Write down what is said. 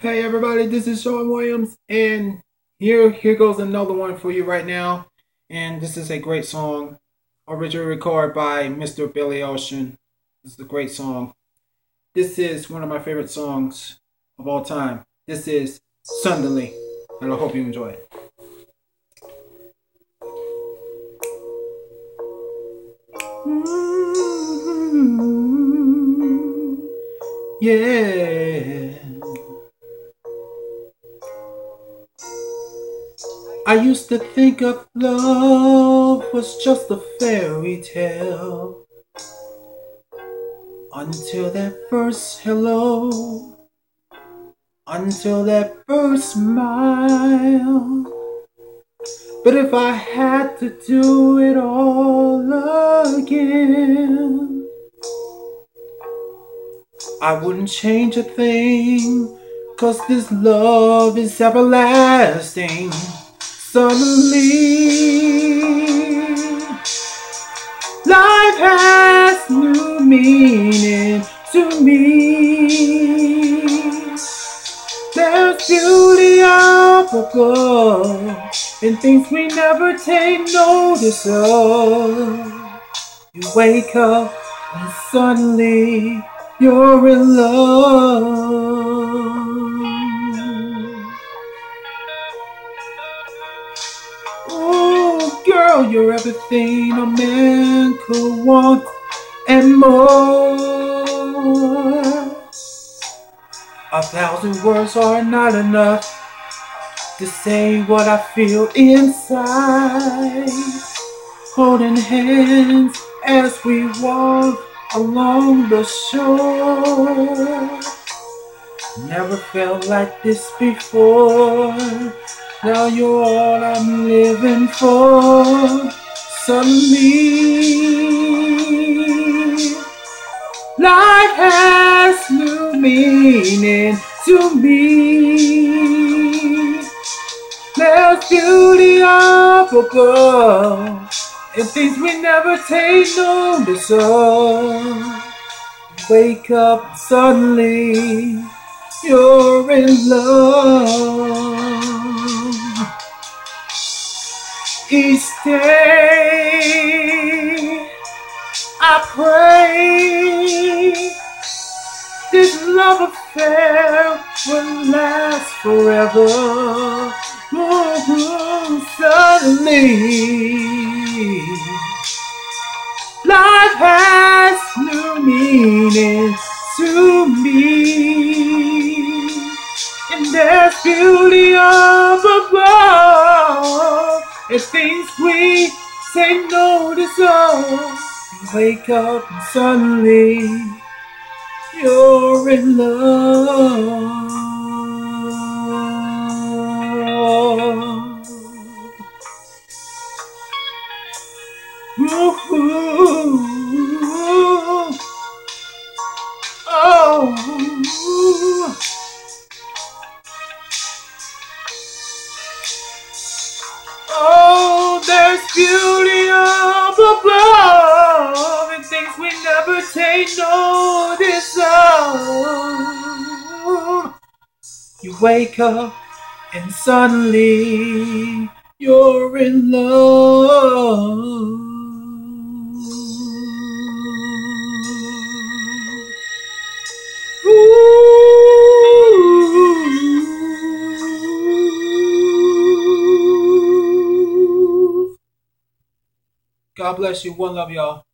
Hey everybody, this is Shawn Williams, and here here goes another one for you right now. And this is a great song, originally recorded by Mr. Billy Ocean. This is a great song. This is one of my favorite songs of all time. This is Suddenly, and I hope you enjoy it. Mm-hmm. Yeah. I used to think of love was just a fairy tale. Until that first hello. Until that first smile. But if I had to do it all again I wouldn't change a thing Cause this love is everlasting Suddenly, life has new meaning to me. There's beauty up above and things we never take notice of. You wake up and suddenly you're in love. Oh, girl, you're everything a man could want and more. A thousand words are not enough to say what I feel inside. Holding hands as we walk along the shore. Never felt like this before. Now you're all I'm living for. Suddenly, life has new meaning to me. There's beauty up above and things we never take notice of. Wake up suddenly, you're in love I pray this love affair will last forever. Ooh, suddenly, life has new meaning to me, and there's beauty up above. It's things we take notice of. Wake up and suddenly you're in love. There's beauty up above and things we never take notice of. You wake up and suddenly you're in love. God bless you. One love, y'all.